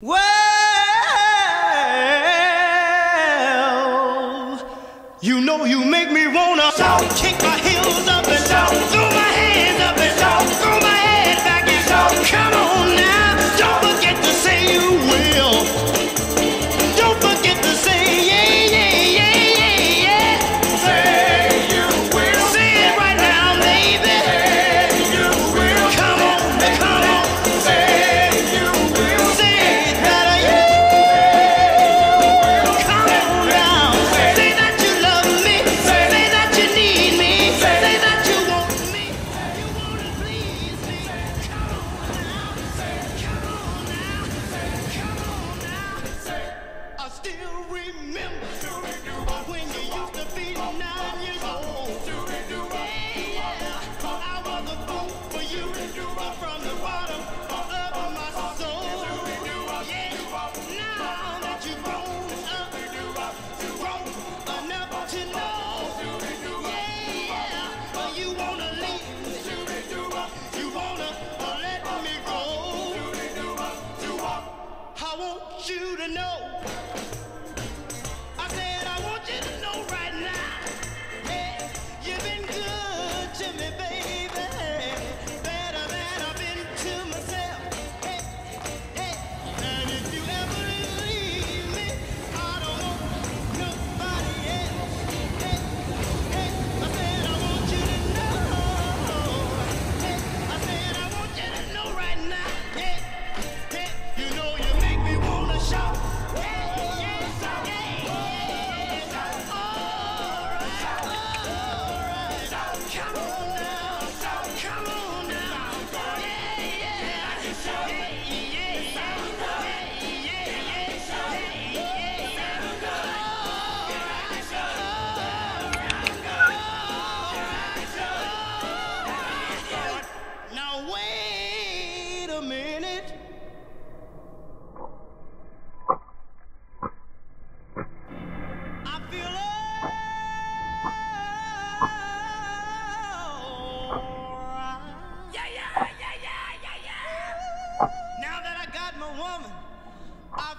Whoa!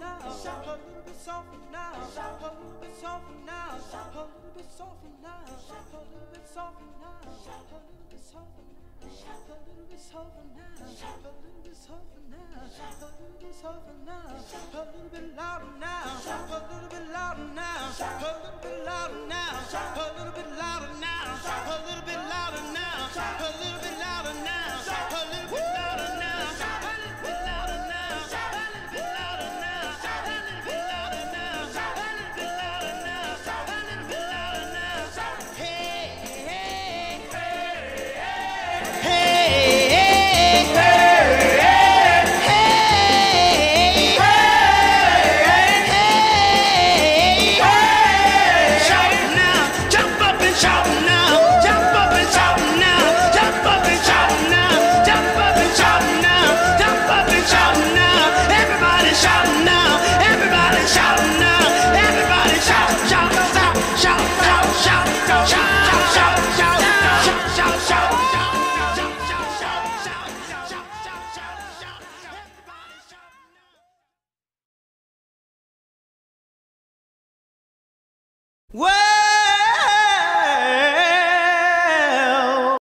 now. A little bit soft now. A little bit soft now. A little bit soft now. A little bit soft now. A little bit soft now. A little bit soft now. A little bit soft now. A little bit now. A little bit louder now. A little bit louder now. A little bit louder now. A little bit louder now. A little bit louder now. A little Whoa!